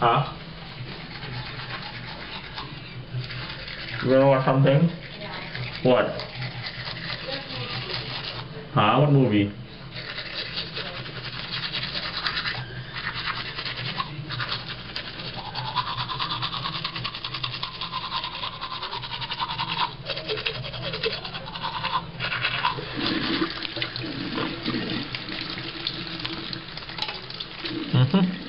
Huh? You wanna watch something? What? Huh? What movie? Mm-hmm.